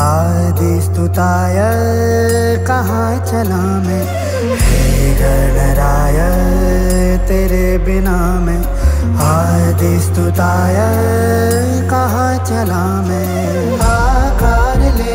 आदिस्तुताय कहाँ चला मैं? हे गणराय, तेरे बिना मैं। आदिस्तुताय कहाँ चला मैं? आकार ले